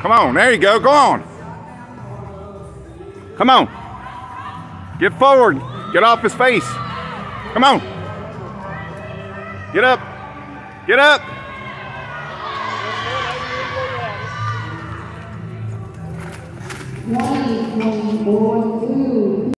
Come on, there you go, go on. Come on. Get forward. Get off his face. Come on. Get up. Get up. Twenty twenty-four.